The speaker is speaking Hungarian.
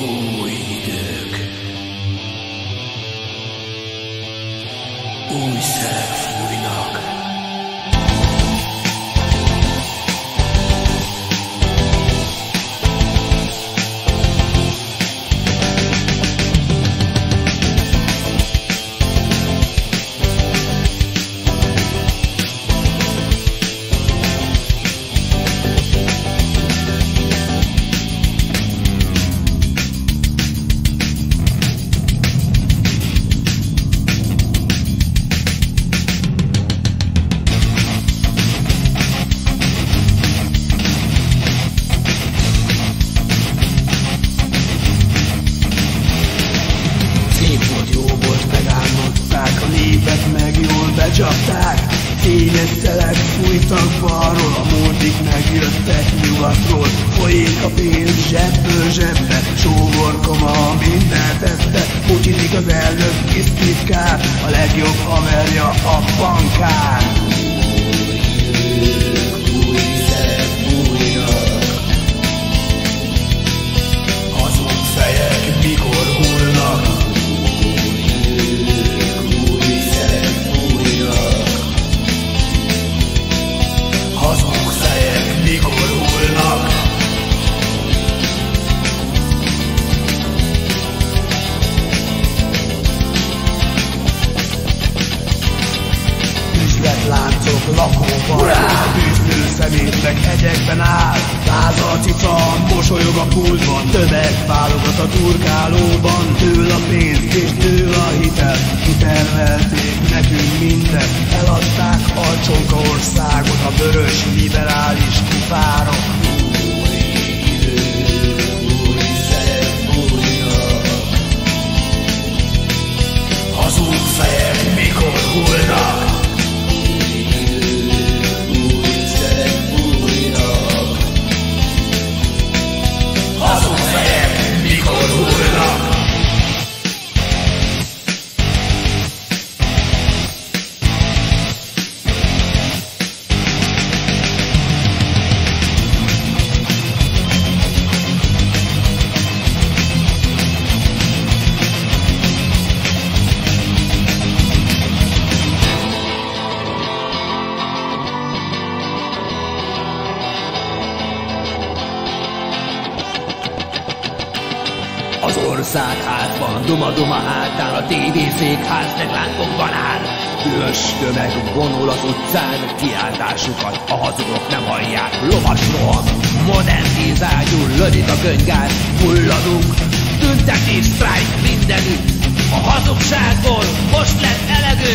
újság. Új. Fényes szelek fújtak balról, a múltig megjöttek nyugatról. Folyik a pénz zsebből zsebbe, sóvorkoma mindent tette. Pucsinik az elnök kisztitkár, a legjobb haverja a bankár. Üzletláncok lakóban. A tűznő szemét meg hegyekben áll. Lázal cica, mosolyog a pultban. Tömeg válogat a turkálóban. Től a pénz és től a hitel. Kitermelték nekünk Az ország házban, duma-duma hátán, a tévészék ház meg lángokban áll. Hős tömeg vonul az utcán, kiáltásukat a hazugok nem hallják. Lovas roham, modern tízágyú, a könyvgár, fulladunk, tüntetés, sztrájk mindenütt. A hazugságból most lett elegő,